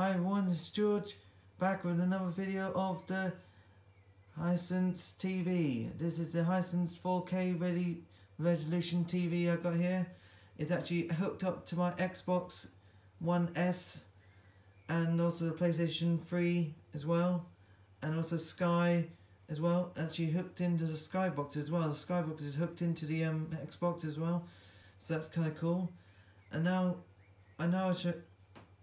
Hi everyone, is George, back with another video of the Hisense TV. This is the Hisense 4K ready resolution TV I got here. It's actually hooked up to my Xbox One S and also the PlayStation 3 as well and also Sky as well. Actually hooked into the Skybox as well. The Skybox is hooked into the um, Xbox as well, so that's kind of cool. And now, I know I should.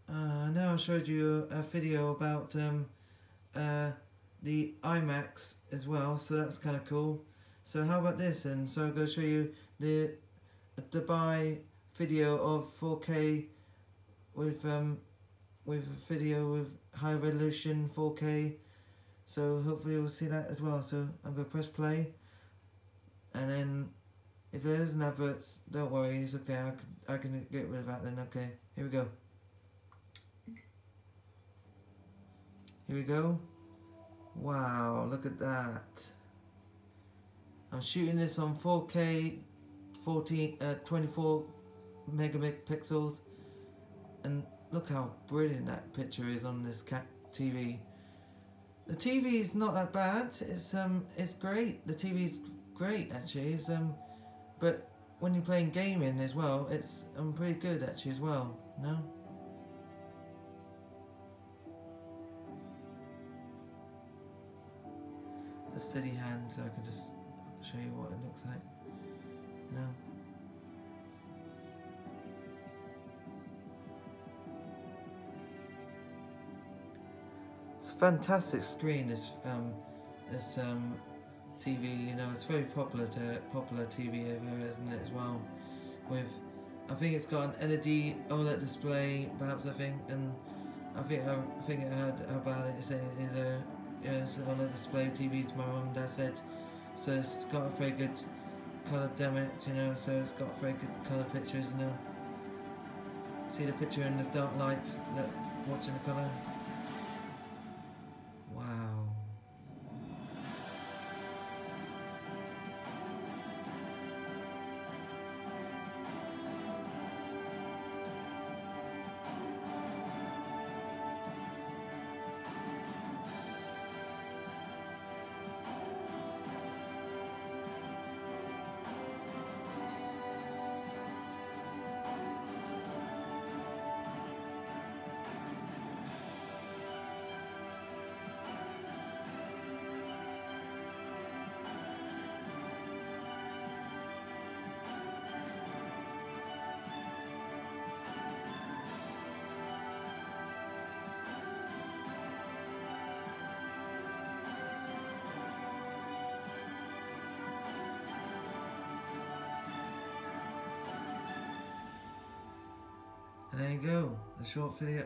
Uh, now I showed you a, video about um, uh, the IMAX as well, so that's kind of cool. So how about this? And so I'm going to show you the Dubai video of 4K with um, with video with high resolution 4K. So hopefully we'll see that as well. So I'm going to press play, and then if there is an adverts, don't worry, it's okay. I can I can get rid of that then. Okay, here we go. Here we go. Wow, look at that. I'm shooting this on 4K, 14, uh, 24 megapixels, and look how brilliant that picture is on this cat TV. The TV is not that bad. It's um, it's great. The TV is great actually. It's um, but when you're playing gaming as well, it's um pretty good actually as well. No. A steady hand so I can just show you what it looks like. Know? It's a fantastic screen this um this um TV, you know, it's very popular to popular TV over isn't it as well. With I think it's got an LED OLED display perhaps I think and I think I think I heard about it saying it is a yeah, it's on a display TV to my mum and dad said. So it's got a very good colour gamut, you know, so it's got very good colour pictures, you know. See the picture in the dark light, look, watching the colour. And there you go, the short video.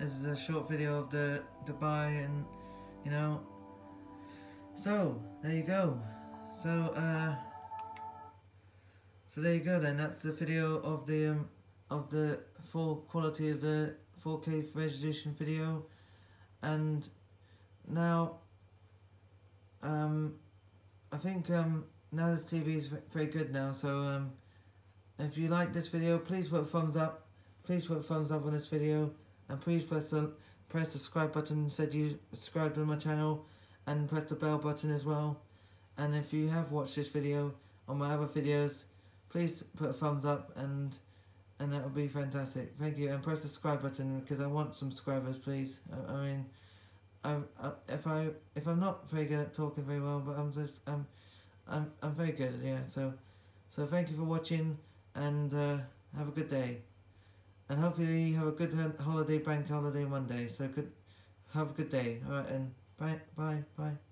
This is a short video of the Dubai and, you know. So, there you go. So, uh, so there you go then, that's the video of the, um, of the full quality of the 4K resolution video. And now, um, I think, um, now this TV is very good now, so, um, if you like this video, please put a thumbs up please put a thumbs up on this video and please press the press the subscribe button. Said you subscribed on my channel and press the bell button as well. And if you have watched this video on my other videos please put a thumbs up and and that would be fantastic. Thank you and press the subscribe button because I want some subscribers please. I, I mean I, I, if I if I'm not very good at talking very well but I'm just I'm I'm, I'm very good at yeah so so thank you for watching and uh, have a good day and hopefully you have a good holiday, bank holiday Monday. So good, have a good day. All right, and bye, bye, bye.